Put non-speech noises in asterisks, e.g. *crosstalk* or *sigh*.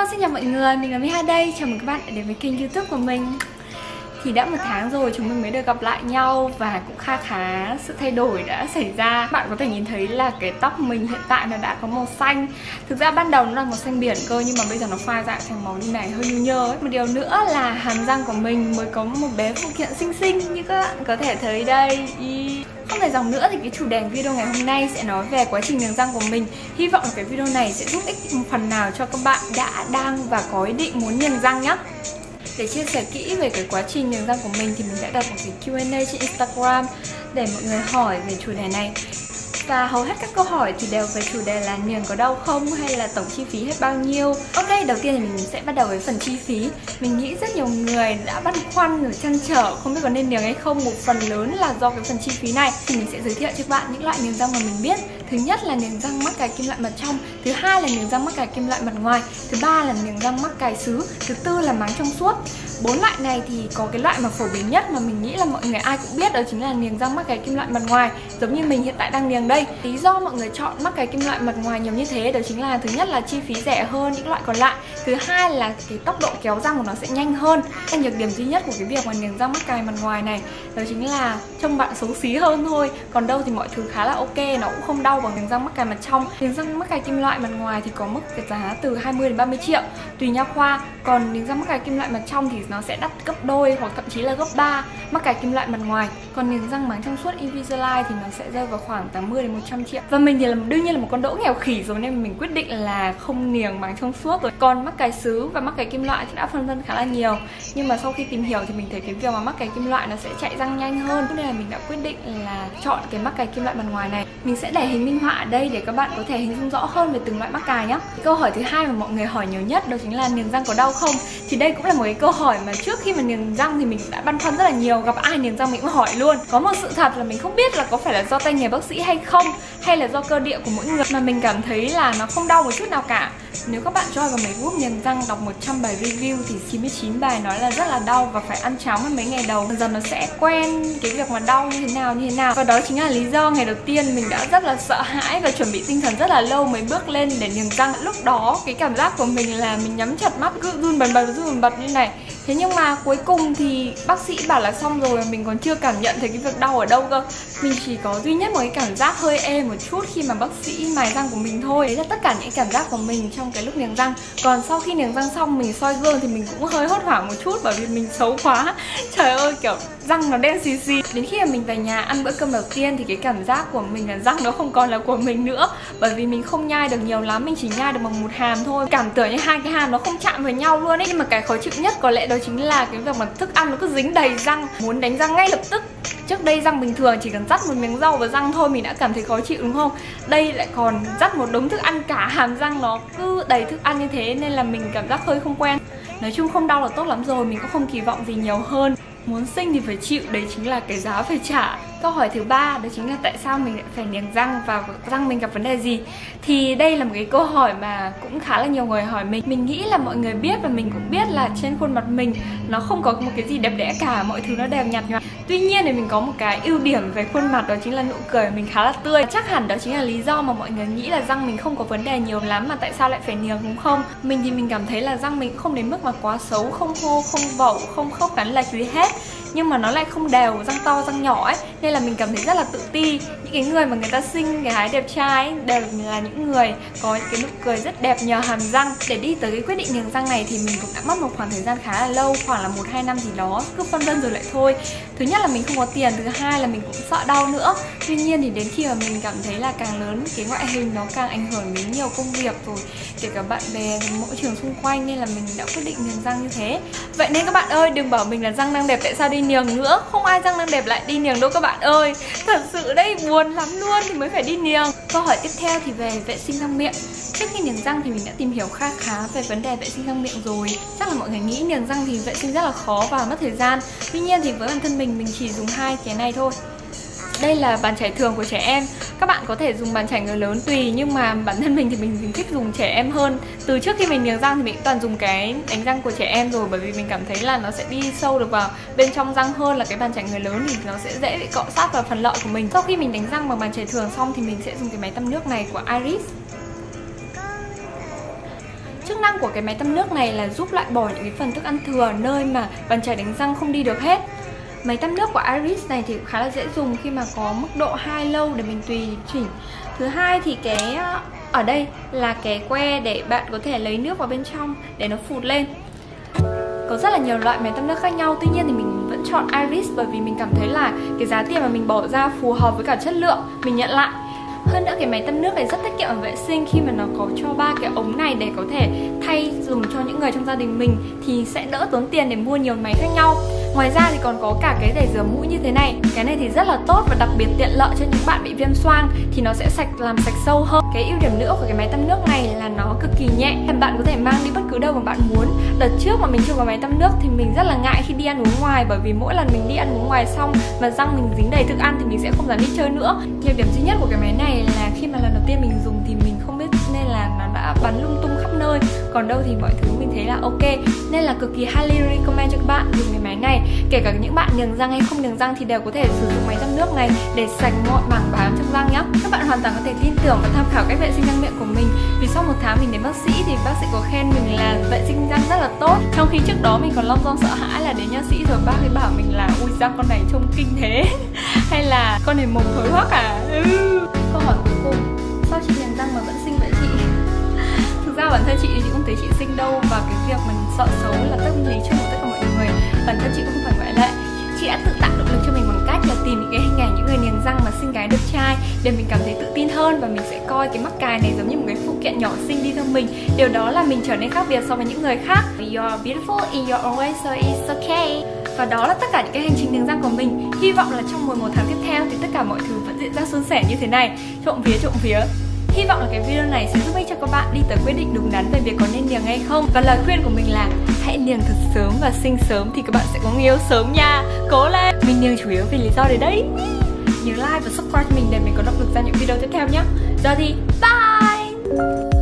Hello, xin chào mọi người, mình là Miha đây. Chào mừng các bạn đã đến với kênh youtube của mình. Thì đã một tháng rồi chúng mình mới được gặp lại nhau Và cũng kha khá sự thay đổi đã xảy ra. Bạn có thể nhìn thấy là cái tóc mình hiện tại nó đã có màu xanh. Thực ra ban đầu nó là màu xanh biển cơ Nhưng mà bây giờ nó pha dạng thành màu như này hơi nhu nhơ ấy. Một điều nữa là hàm răng của mình mới có một bé phụ kiện xinh xinh Như các bạn có thể thấy đây không dài dòng nữa thì cái chủ đề video ngày hôm nay sẽ nói về quá trình niềng răng của mình. Hy vọng là cái video này sẽ giúp ích một phần nào cho các bạn đã, đang và có ý định muốn niềng răng nhé để chia sẻ kỹ về cái quá trình niềng răng của mình thì mình đã đặt một cái Q&A trên Instagram để mọi người hỏi về chủ đề này và hầu hết các câu hỏi thì đều về chủ đề là niềng có đau không hay là tổng chi phí hết bao nhiêu. Ok, đầu tiên thì mình sẽ bắt đầu với phần chi phí. Mình nghĩ rất nhiều người đã băn khoăn rồi chăn trở không biết có nên niềng hay không. Một phần lớn là do cái phần chi phí này. Thì mình sẽ giới thiệu cho bạn những loại niềng răng mà mình biết. Thứ nhất là niềng răng mắc cài kim loại mặt trong, Thứ hai là niềng răng mắc cài kim loại mặt ngoài, Thứ ba là niềng răng mắc cài xứ, Thứ tư là máng trong suốt. Bốn loại này thì có cái loại mà phổ biến nhất mà mình nghĩ là mọi người ai cũng biết, đó chính là niềng răng mắc cài kim loại mặt ngoài, giống như mình hiện tại đang niềng đây. Lý do mọi người chọn mắc cài kim loại mặt ngoài nhiều như thế, đó chính là thứ nhất là chi phí rẻ hơn những loại còn lại, thứ hai là cái tốc độ kéo răng của nó sẽ nhanh hơn. Cái nhược điểm duy nhất của cái việc mà niềng răng mắc cài mặt ngoài này, đó chính là trông bạn xấu xí hơn thôi, còn đâu thì mọi thứ khá là ok, nó cũng không đau bằng miếng răng mắc cài mặt trong. Miếng răng mắc cài kim loại mặt ngoài thì có mức giá từ 20 đến 30 triệu. Tùy nha khoa. Còn miếng răng mắc cài kim loại mặt trong thì nó sẽ đắt gấp đôi hoặc thậm chí là gấp 3 mắc cài kim loại mặt ngoài. Còn miếng răng máng trong suốt Invisalign thì nó sẽ rơi vào khoảng 80 đến 100 triệu. Và mình thì là đương nhiên là một con đỗ nghèo khỉ rồi nên mình quyết định là không niềng máng trong suốt rồi. Còn mắc cài sứ và mắc cài kim loại thì đã phân vân khá là nhiều. Nhưng mà sau khi tìm hiểu thì mình thấy cái việc mà mắc cài kim loại nó sẽ chạy răng nhanh hơn. Nên là mình đã quyết định là chọn cái mắc cài kim loại mặt ngoài này. Mình sẽ để hình minh họa ở đây để các bạn có thể hình dung rõ hơn về từng loại mắc cài nhé câu hỏi thứ hai mà mọi người hỏi nhiều nhất đó chính là niềng răng có đau không? Thì đây cũng là một cái câu hỏi mà trước khi mà niềng răng thì mình cũng đã băn khoăn rất là nhiều, gặp ai niềng răng mình cũng hỏi luôn. Có một sự thật là mình không biết là có phải là do tay nghề bác sĩ hay không, hay là do cơ địa của mỗi người mà mình cảm thấy là nó không đau một chút nào cả nếu các bạn join vào mấy group niềng răng, đọc 100 bài review thì 99 bài nói là rất là đau và phải ăn cháo mất mấy ngày đầu. Dần dần nó sẽ quen cái việc mà đau như thế nào, như thế nào. Và đó chính là lý do ngày đầu tiên mình đã rất là sợ hãi và chuẩn bị tinh thần rất là lâu mới bước lên để niềng răng. Lúc đó, cái cảm giác của mình là mình nhắm chặt mắt, cứ run bần bật, run bần bật như này thế nhưng mà cuối cùng thì bác sĩ bảo là xong rồi, mình còn chưa cảm nhận thấy cái việc đau ở đâu cơ. Mình chỉ có duy nhất một cái cảm giác hơi ê một chút khi mà bác sĩ mài răng của mình thôi. Đấy là tất cả những cảm giác của mình trong cái lúc niềng răng. Còn sau khi niềng răng xong, mình soi gương thì mình cũng hơi hốt hoảng một chút bởi vì mình xấu quá. *laughs* Trời ơi, kiểu, răng nó đen xì xì. Đến khi mà mình về nhà ăn bữa cơm đầu tiên thì cái cảm giác của mình là răng nó không còn là của mình nữa. Bởi vì mình không nhai được nhiều lắm, mình chỉ nhai được bằng một hàm thôi. Cảm tưởng như hai cái hàm nó không chạm vào nhau luôn ấy, nhưng mà cái khó chịu nhất có lẽ đó chính là cái việc mà thức ăn nó cứ dính đầy răng. Muốn đánh răng ngay lập tức. Trước đây răng bình thường chỉ cần dắt một miếng rau vào răng thôi, mình đã cảm thấy khó chịu, đúng không? Đây lại còn dắt một đống thức ăn cả hàm răng, nó cứ đầy thức ăn như thế nên là mình cảm giác hơi không quen. Nói chung không đau là tốt lắm rồi, mình cũng không kỳ vọng gì nhiều hơn. Muốn sinh thì phải chịu, đấy chính là cái giá phải trả câu hỏi thứ ba đó chính là tại sao mình lại phải niềng răng và răng mình gặp vấn đề gì? Thì đây là một cái câu hỏi mà cũng khá là nhiều người hỏi mình. Mình nghĩ là mọi người biết và mình cũng biết là trên khuôn mặt mình nó không có một cái gì đẹp đẽ cả mọi thứ nó đều nhạt nhòa. Tuy nhiên thì mình có một cái ưu điểm về khuôn mặt đó chính là nụ cười mình khá là tươi. Chắc hẳn đó chính là lý do mà mọi người nghĩ là răng mình không có vấn đề nhiều lắm mà tại sao lại phải niềng đúng không? Mình thì mình cảm thấy là răng mình không đến mức mà quá xấu không hô, không vẩu không khóc cắn lệch gì hết nhưng mà nó lại không đều, răng to, răng nhỏ ấy, nên là mình cảm thấy rất là tự ti những cái người mà người ta sinh gái đẹp trai ấy, đều là những người có cái nụ cười rất đẹp nhờ hàm răng. Để đi tới cái quyết định niềng răng này thì mình cũng đã mất một khoảng thời gian khá là lâu khoảng là một hai năm gì đó cứ phân vân rồi lại thôi. Thứ nhất là mình không có tiền thứ hai là mình cũng sợ đau nữa. Tuy nhiên thì đến khi mà mình cảm thấy là càng lớn cái ngoại hình nó càng ảnh hưởng đến nhiều công việc rồi kể cả bạn bè môi trường xung quanh nên là mình đã quyết định niềng răng như thế. Vậy nên các bạn ơi đừng bảo mình là răng đang đẹp tại sao đi niềng nữa? Không ai răng đang đẹp lại đi niềng đâu các bạn ơi. Thật sự đây buồn lắm luôn thì mới phải đi niềng câu hỏi tiếp theo thì về vệ sinh răng miệng. Trước khi niềng răng thì mình đã tìm hiểu khá khá về vấn đề vệ sinh răng miệng rồi. Chắc là mọi người nghĩ niềng răng thì vệ sinh rất là khó và mất thời gian. Tuy nhiên thì với bản thân mình mình chỉ dùng hai cái này thôi đây là bàn chải thường của trẻ em. Các bạn có thể dùng bàn chải người lớn tùy nhưng mà bản thân mình thì mình, thích dùng trẻ em hơn. Từ trước khi mình niềng răng thì mình toàn dùng cái đánh răng của trẻ em rồi bởi vì mình cảm thấy là nó sẽ đi sâu được vào bên trong răng hơn là cái bàn chải người lớn thì nó sẽ dễ bị cọ sát vào phần lợi của mình. Sau khi mình đánh răng bằng bàn chải thường xong thì mình sẽ dùng cái máy tăm nước này của Iris. Chức năng của cái máy tăm nước này là giúp loại bỏ những cái phần thức ăn thừa nơi mà bàn chải đánh răng không đi được hết. Máy tăm nước của Iris này thì khá là dễ dùng khi mà có mức độ high low để mình tùy chỉnh. Thứ hai thì cái ờ, ở đây là cái que để bạn có thể lấy nước vào bên trong để nó phụt lên có rất là nhiều loại máy tăm nước khác nhau, tuy nhiên thì mình vẫn chọn Iris bởi vì mình cảm thấy là cái giá tiền mà mình bỏ ra phù hợp với cả chất lượng, mình nhận lại hơn nữa cái máy tăm nước này rất tiết kiệm vệ sinh. Khi mà nó có cho ba cái ống này để có thể thay dùng cho những người trong gia đình mình thì sẽ đỡ tốn tiền để mua nhiều máy khác nhau. Ngoài ra thì còn có cả cái để rửa mũi như thế này. Cái này thì rất là tốt và đặc biệt tiện lợi cho những bạn bị viêm xoang Thì nó sẽ sạch, làm sạch sâu hơn. Cái ưu điểm nữa của cái máy tăm nước này là nó cực kỳ nhẹ. Bạn có thể mang đi bất cứ đâu mà bạn muốn. Đợt trước mà mình chưa có máy tăm nước thì mình rất là ngại khi đi ăn uống ngoài Bởi vì mỗi lần mình đi ăn uống ngoài xong mà răng mình dính đầy thức ăn thì mình sẽ không dám đi chơi nữa. Nhược điểm duy nhất của cái máy này là khi mà lần đầu tiên mình dùng thì mình không biết nên là nó đã bắn lung tung khắp nơi. Còn đâu thì mọi thứ mình thấy là ok. Nên là cực kỳ highly recommend cho các bạn dùng cái máy này. Kể cả những bạn niềng răng hay không niềng răng thì đều có thể sử dụng máy tăm nước này để sạch mọi mảng bám trong răng nhé các bạn hoàn toàn có thể tin tưởng và tham khảo cách vệ sinh răng miệng của mình. Vì sau một tháng mình đến bác sĩ thì bác sĩ có khen mình là vệ sinh răng rất là tốt. Trong khi trước đó mình còn long dong sợ hãi là đến nha sĩ rồi bác ấy bảo mình là ui, răng con này trông kinh thế. *laughs* Hay là con này mồm thối hoắc à? Ừ câu hỏi cuối cùng, sao chị niềng răng mà vẫn xinh vậy chị? *laughs* Thực ra bản thân chị thì cũng thấy chị xinh đâu và cái việc mình sợ xấu là tâm lý chung của tất cả mọi người. Bản thân chị cũng không phải ngoại lệ. Chị đã tự tạo động lực cho mình bằng cách là tìm những cái hình ảnh những người niềng răng mà xinh gái đẹp trai để mình cảm thấy tự tin hơn và mình sẽ coi cái mắc cài này giống như một cái phụ kiện nhỏ xinh đi theo mình. Điều đó là mình trở nên khác biệt so với những người khác. You're beautiful in your own way so, it's okay và đó là tất cả những cái hành trình đường răng của mình. Hy vọng là trong 11 tháng tiếp theo thì tất cả mọi thứ vẫn diễn ra suôn sẻ như thế này. Trộm vía trộm vía. Hy vọng là cái video này sẽ giúp ích cho các bạn đi tới quyết định đúng đắn về việc có nên niềng hay không. Và lời khuyên của mình là hãy niềng thật sớm và sinh sớm thì các bạn sẽ có người yêu sớm nha. Cố lên. Mình niềng chủ yếu vì lý do đấy đấy. Nhớ like và subscribe cho mình để mình có động lực ra những video tiếp theo nhé Giờ thì bye!